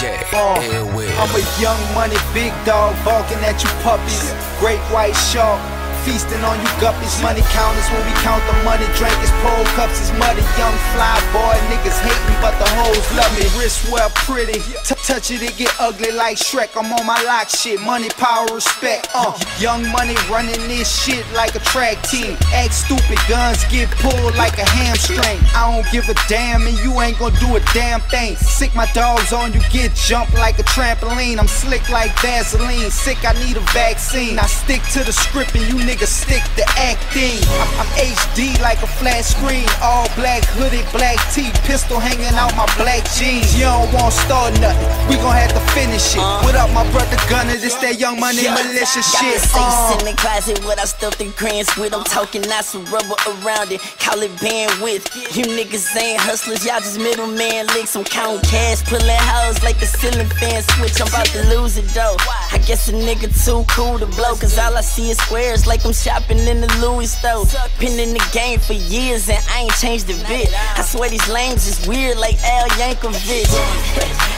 Uh, I'm a young money big dog, barking at you puppies. Great white shark, feasting on you guppies. Money counters when we count the money. Drink is pole cups is muddy. Young fly boy, niggas hate me, but the hoes love me. Wrist well pretty, T touch it, it get ugly like Shrek. I'm on my lock shit, money, power, respect. Uh, young money running this shit like a track team. Act stupid, guns get pulled like a hamstring. I don't give a damn, and you ain't gonna do a damn thing. Sick my dogs on you, get jumped like a trampoline. I'm slick like Vaseline. Sick, I need a vaccine. I stick to the script, and you niggas stick to acting. I'm, I'm HD like a flat screen. All black hooded, black tee, pistol hanging out my black jeans. You don't want to start nothing. We gon' have to finish it. What up, my brother Gunner? This that young money militia Got shit. the safes Uh. in the closet what I stuffed the grants with. I'm talking not some rubber around it. Call it bandwidth. You niggas ain't hustlers, y'all just middleman licks. I'm counting cash, pulling hoes like the ceiling fan switch. I'm about to lose it though. I guess a nigga too cool to blow, cause all I see is squares like I'm shopping in the Louis store. Been in the game for years and I ain't changed a bit. I swear these lanes is weird like Al Yankovic.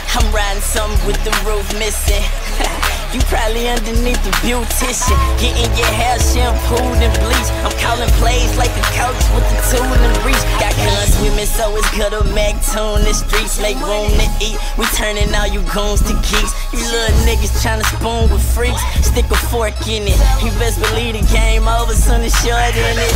I'm riding something with the roof missing. You probably underneath the beautician, getting your hair shampooed and bleached. I'm calling plays like a coach with the tool and reach. Got guns with me, so it's good to Mac tune the streets, make room to eat. We turning all you goons to geeks. You little niggas tryna spoon with freaks, stick a fork in it. You best believe the game over soon as short in it.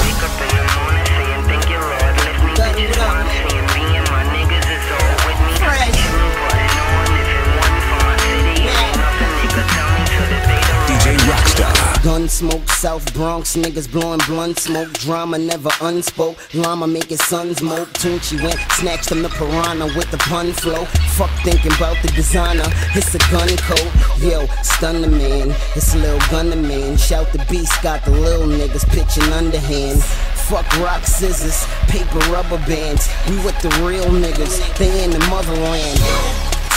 Gun smoke, South Bronx, niggas blowing blunt smoke. Drama never unspoke. Llama make making sons mope. Tunchi went, snatched him the piranha with the pun flow. Fuck thinking about the designer. It's a gun coat. Yo, stun the man. It's a little gunner man. Shout the beast, got the little niggas pitching underhand. Fuck rock scissors, paper rubber bands. We with the real niggas, they in the motherland.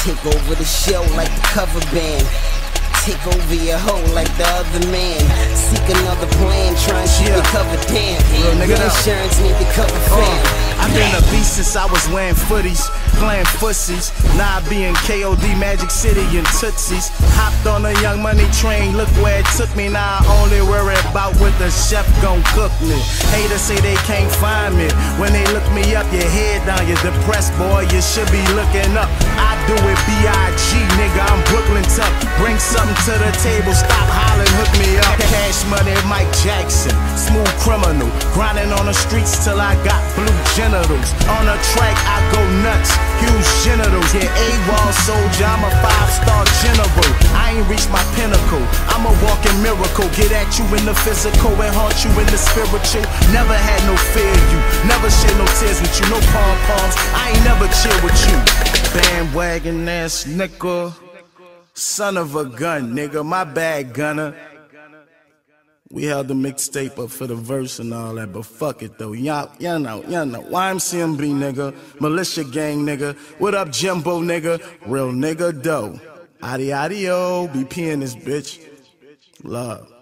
Take over the show like the cover band. Take over your hoe like the other man. Seek another plan, try and keep Yeah. it covered. Damn, Real nigga insurance need to cover uh, fam. I've been a beast since I was wearing footies, playing fussies. Now I be in KOD, Magic City, and Tootsies. Hopped on a young money train, look where it took me. Now I only worry about chef gon' cook me. Haters say they can't find me. When they look me up, your head down, you're depressed, boy. You should be looking up. I do it B.I.G., nigga. I'm Brooklyn tough. Bring something to the table, stop hollering, hook me up. Cash money, Mike Jackson, smooth criminal. Grinding on the streets till I got blue genitals. On the track, I go nuts, huge genitals. Yeah, A-Wall soldier, I'm a five-star general. I ain't reached my pinnacle, I'm a walking miracle. Get at you in the physical and haunt you in the spiritual. Never had no fear you, never shed no tears with you, no pom-poms. I ain't never chill with you. Bandwagon ass nigga. Son of a gun, nigga. My bad, gunner. We held the mixtape up for the verse and all that, but fuck it though. Y'all, y'all know, y'all know. YMCMB nigga, militia gang nigga. What up, Jimbo nigga? Real nigga dough. Adi adio, BP in this bitch. Love.